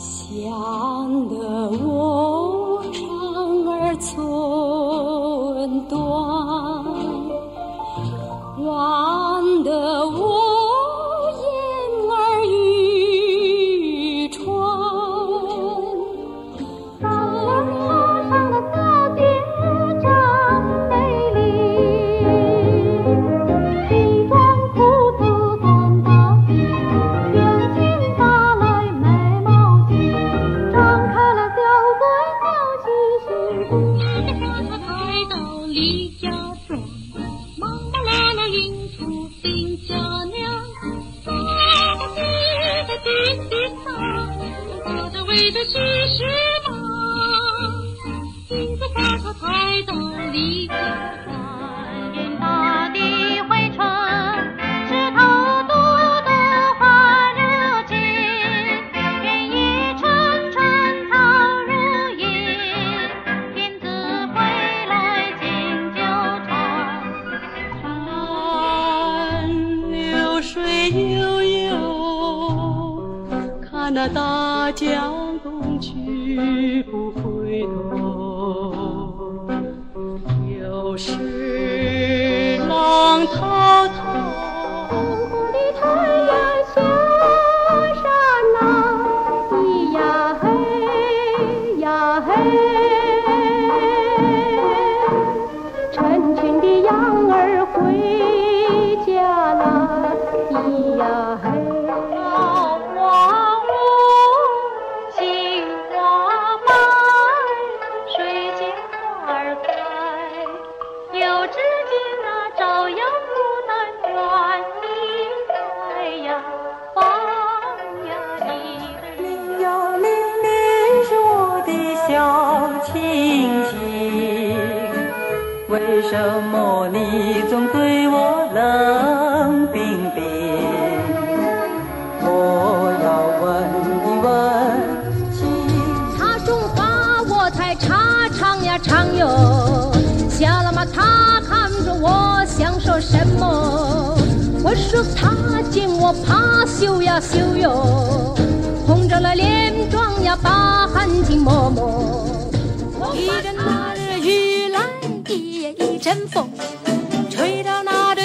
想得我长而粗。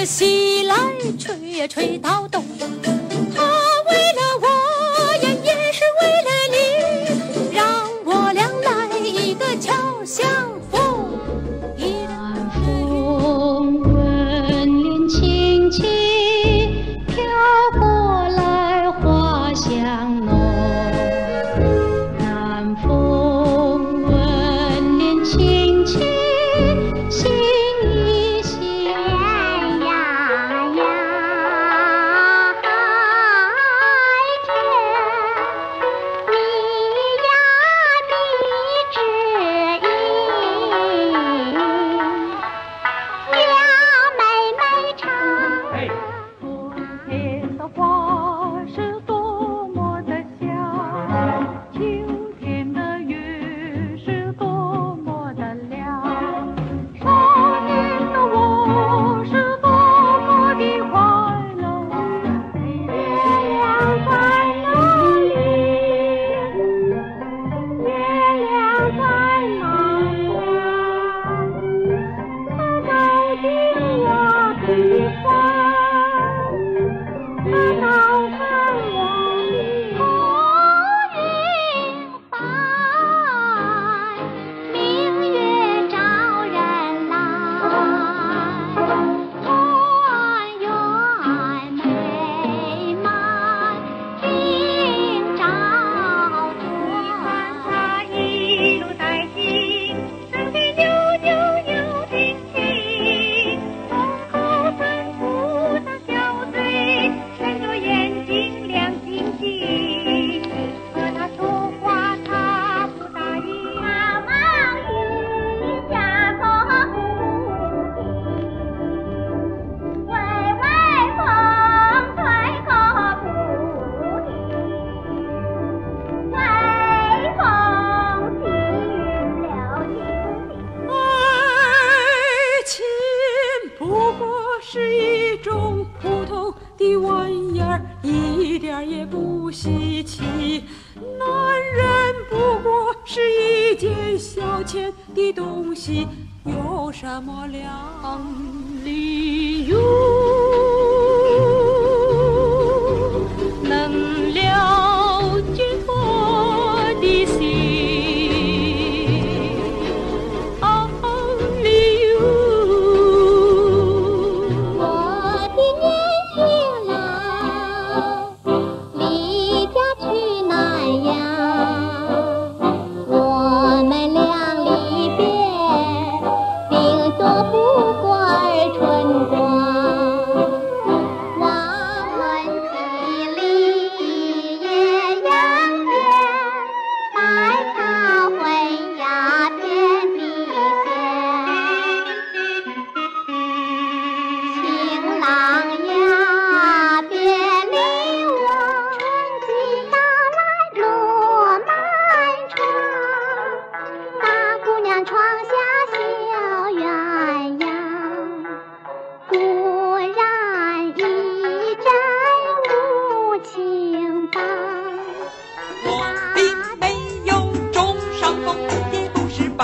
西来吹呀，吹到。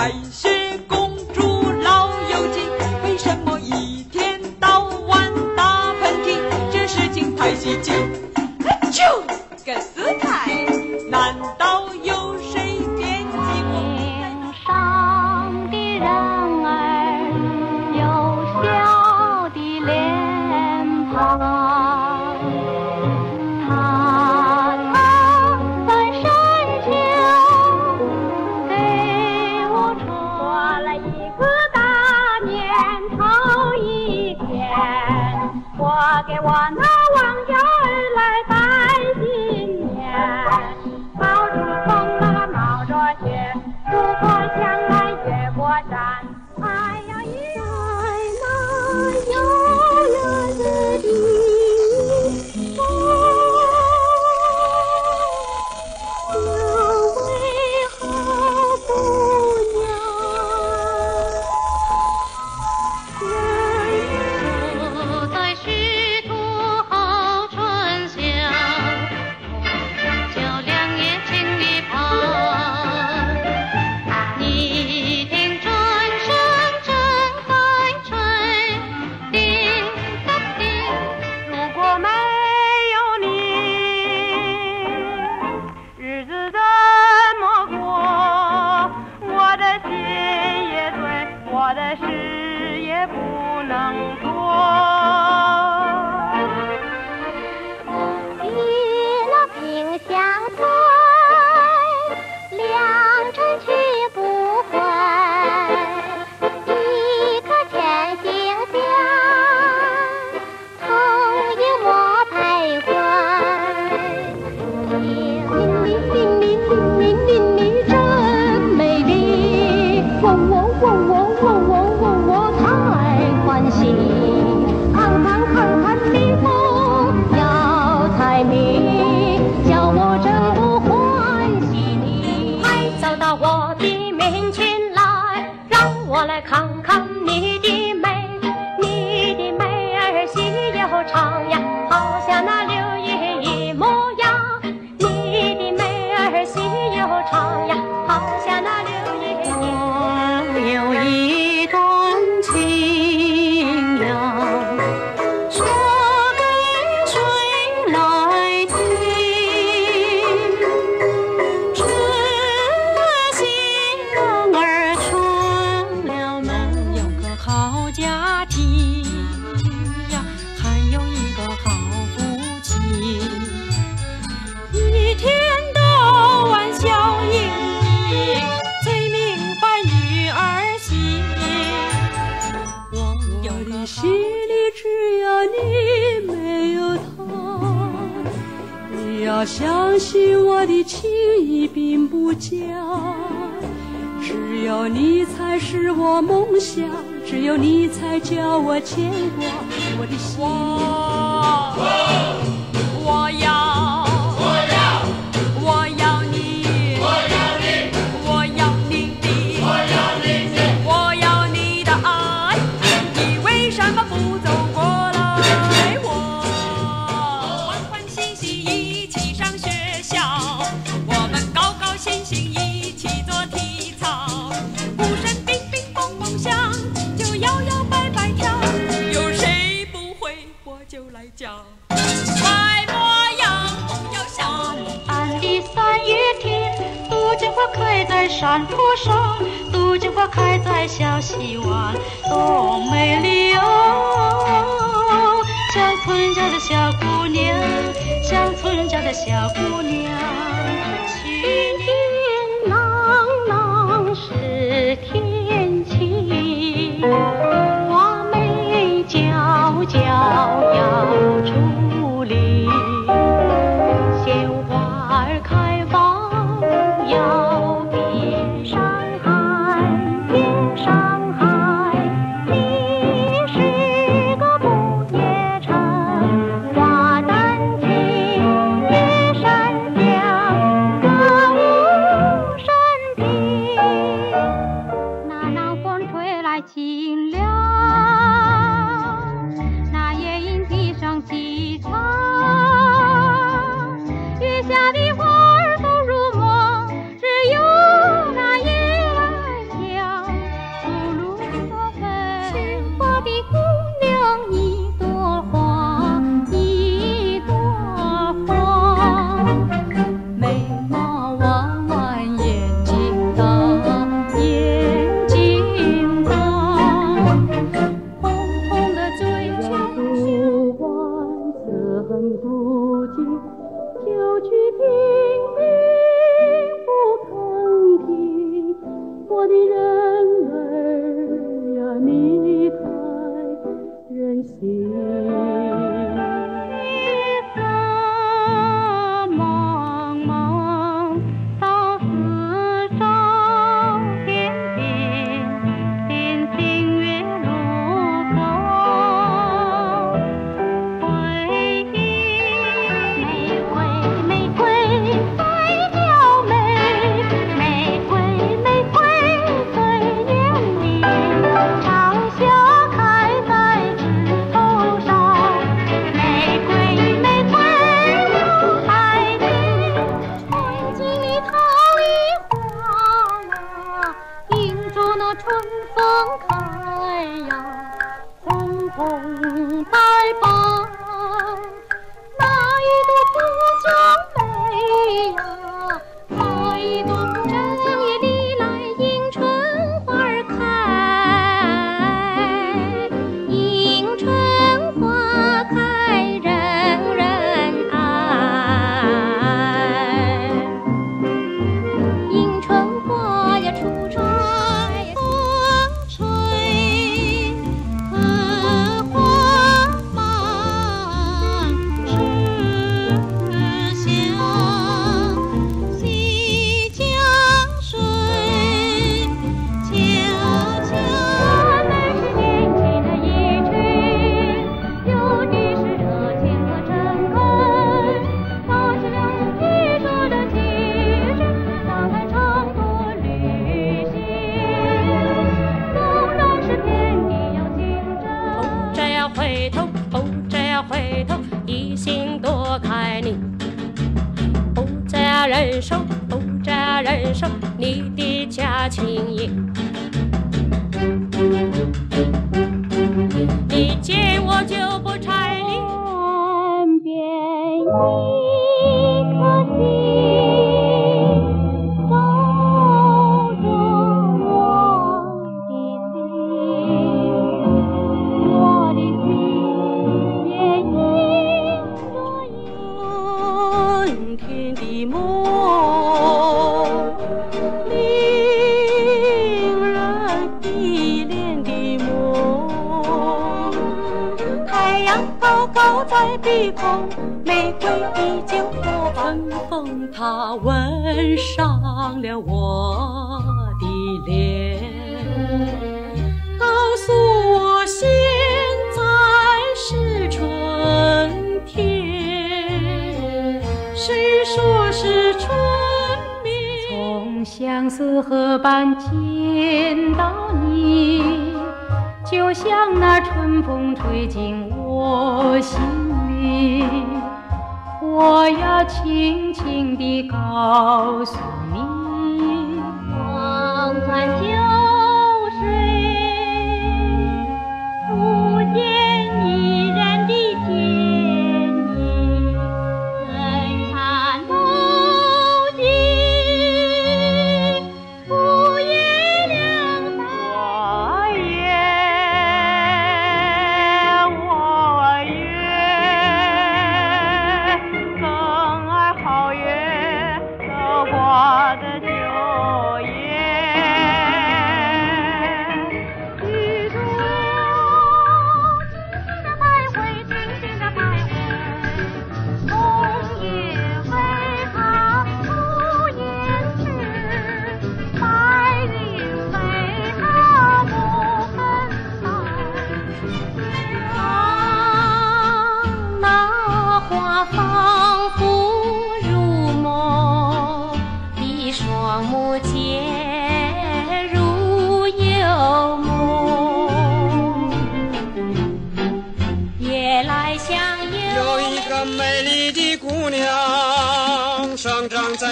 相的风，玫瑰的酒，春风它吻上了我的脸，告诉我现在是春天。谁说是春眠？从相思河畔见到你，就像那春风吹进我心。我要轻轻地告诉。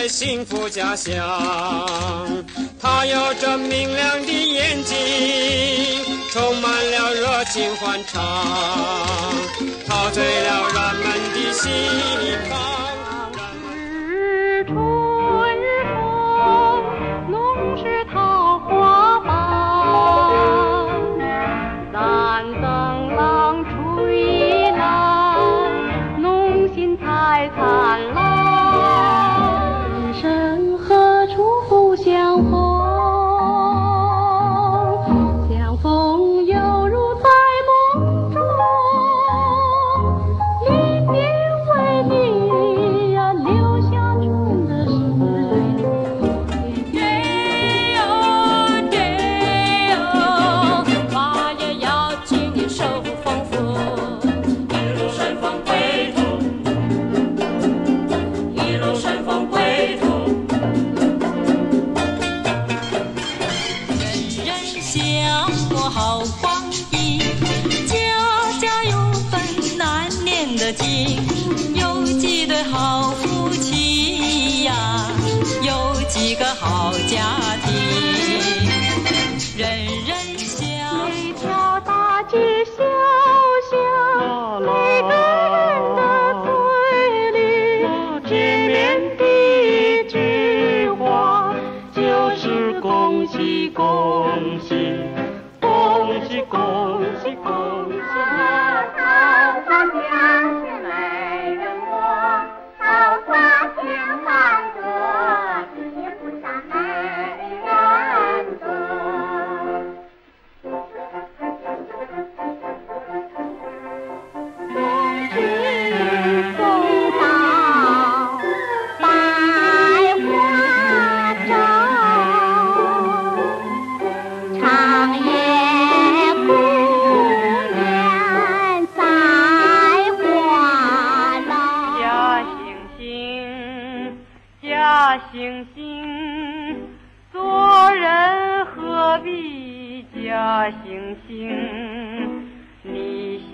幸福家乡他有着明亮的眼睛充满了热情欢畅陶醉了人们的心房恭喜，恭喜。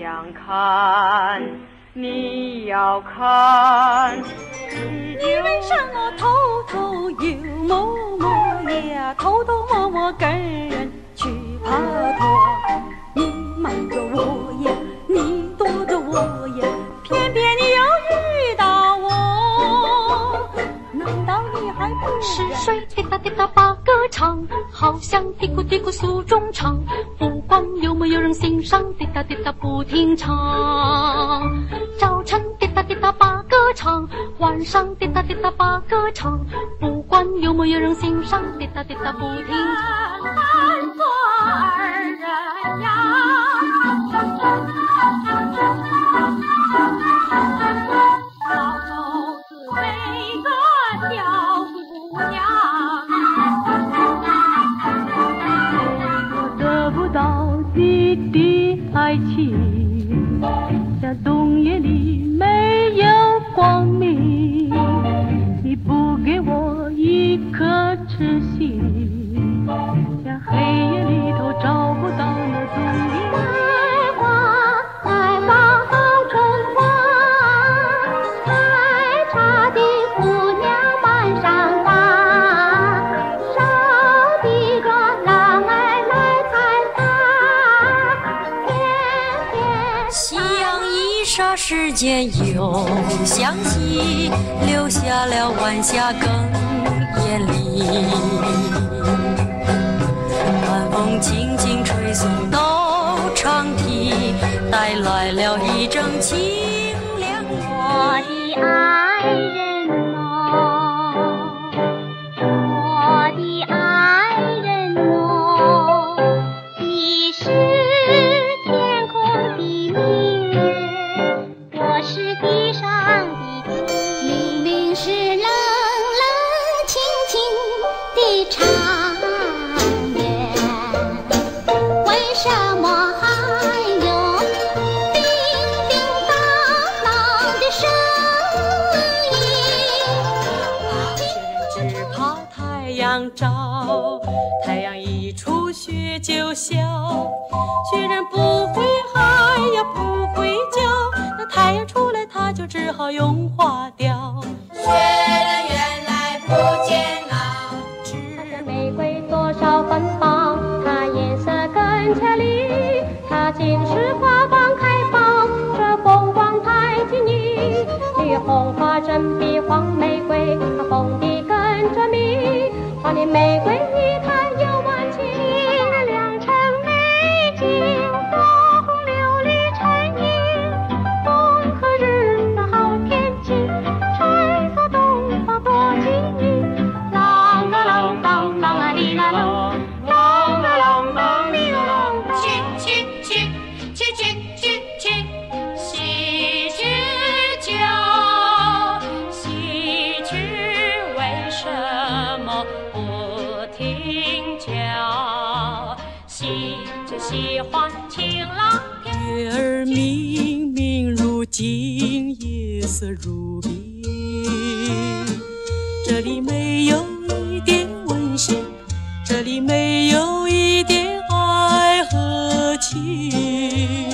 想看，你要看，你为什么偷偷又摸摸呀？偷偷摸摸跟人去爬坡，你瞒着我呀，你躲着我呀，偏偏你要遇到我，难道你还不是水？滴答滴答把歌唱，好像嘀咕嘀咕诉衷肠，不光有。有人心上滴答滴答不停唱？早晨滴答滴答把歌唱。晚上滴答滴答把歌唱。不管有没有人心上滴答滴答不停唱？扮作二人样气起。时间又想起，留下了晚霞更艳丽。晚风轻轻吹送到长堤，带来了一阵清凉。我的爱。里，它尽是花苞开放，这风光太旖旎。绿红花正比黄玫瑰，的更着迷。黄的玫瑰。色如碧，这里没有一点温馨，这里没有一点爱和情。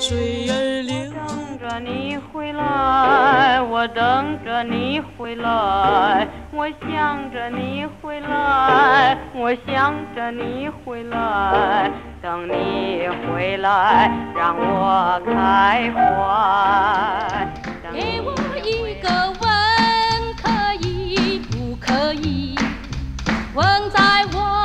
水儿流，等着你回来，我等着你回来，我想着你回来，我想着你回来。等你回来让我开怀。给我一个吻可以不可以？吻在我